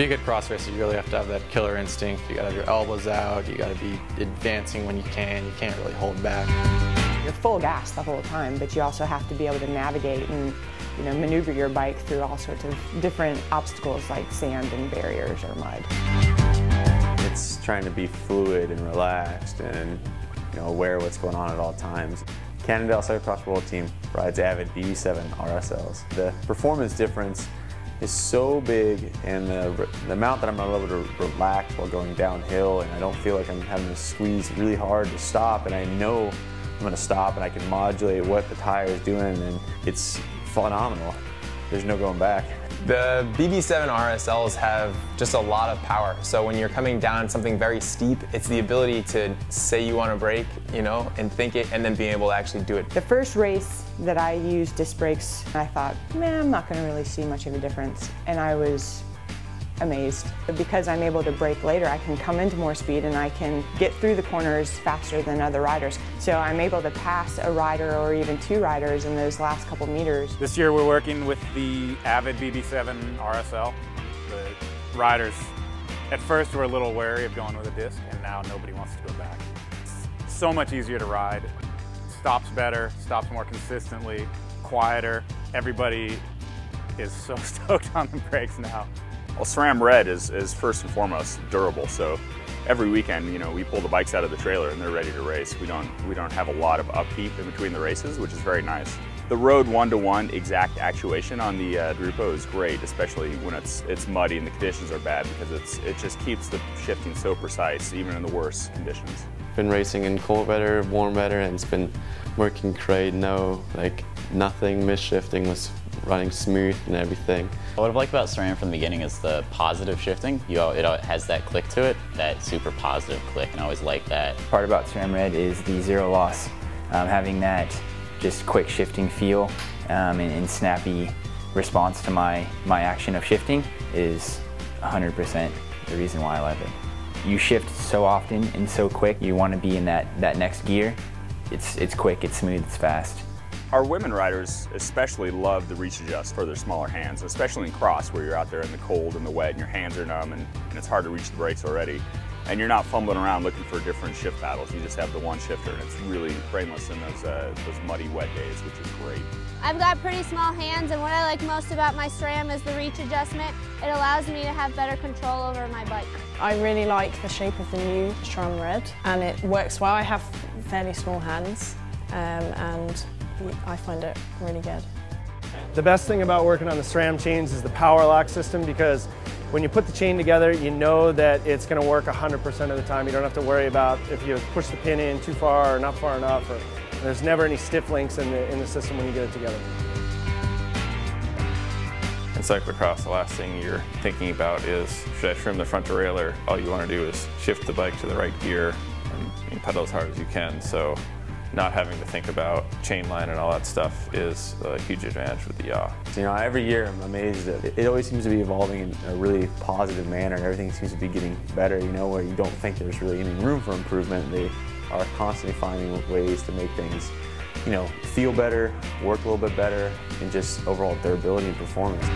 be a good cross racer, you really have to have that killer instinct. You gotta have your elbows out, you gotta be advancing when you can, you can't really hold back. You're full gas the whole time, but you also have to be able to navigate and you know, maneuver your bike through all sorts of different obstacles like sand and barriers or mud. It's trying to be fluid and relaxed and you know, aware of what's going on at all times. Cannondale Cyclocross World Team rides Avid BB7 RSLs. The performance difference is so big and the, the amount that I'm able to relax while going downhill and I don't feel like I'm having to squeeze really hard to stop and I know I'm going to stop and I can modulate what the tire is doing and it's phenomenal. There's no going back. The BB7 RSLs have just a lot of power. So when you're coming down something very steep, it's the ability to say you want to brake, you know, and think it, and then being able to actually do it. The first race that I used disc brakes, I thought, man, I'm not going to really see much of a difference. And I was amazed. Because I'm able to brake later, I can come into more speed and I can get through the corners faster than other riders. So I'm able to pass a rider or even two riders in those last couple meters. This year we're working with the Avid BB7 RSL. The riders at first were a little wary of going with a disc and now nobody wants to go back. It's so much easier to ride. Stops better, stops more consistently, quieter. Everybody is so stoked on the brakes now. Well, SRAM Red is, is first and foremost durable, so every weekend, you know, we pull the bikes out of the trailer and they're ready to race. We don't, we don't have a lot of upkeep in between the races, which is very nice. The road one-to-one -one exact actuation on the uh, Drupo is great, especially when it's, it's muddy and the conditions are bad because it's, it just keeps the shifting so precise, even in the worst conditions. Been racing in cold weather, warm weather, and it's been working great. No, like nothing, misshifting was running smooth and everything. What I like about SRAM from the beginning is the positive shifting. You know, it has that click to it, that super positive click, and I always like that. Part about SRAM Red is the zero loss. Um, having that just quick shifting feel um, and, and, snappy response to my, my action of shifting is 100% the reason why I love it. You shift so often and so quick, you want to be in that, that next gear. It's, it's quick, it's smooth, it's fast. Our women riders especially love the reach adjust for their smaller hands, especially in cross where you're out there in the cold and the wet and your hands are numb and, and it's hard to reach the brakes already. And you're not fumbling around looking for different shift paddles. You just have the one shifter and it's really brainless in those, uh, those muddy, wet days, which is great. I've got pretty small hands and what I like most about my SRAM is the reach adjustment. It allows me to have better control over my bike. I really like the shape of the new SRAM Red and it works well. I have fairly small hands um, and I find it really good. The best thing about working on the SRAM chains is the power lock system because when you put the chain together, you know that it's going to work 100% of the time. You don't have to worry about if you push the pin in too far or not far enough. Or, there's never any stiff links in the, in the system when you get it together. In cyclocross, the last thing you're thinking about is, should I trim the front derailleur? All you want to do is shift the bike to the right gear and pedal as hard as you can. So not having to think about chain line and all that stuff is a huge advantage with the yaw. You know, every year I'm amazed that it, always seems to be evolving in a really positive manner and everything seems to be getting better, you know, where you don't think there's really any room for improvement. They are constantly finding ways to make things, you know, feel better, work a little bit better, and just overall durability and performance.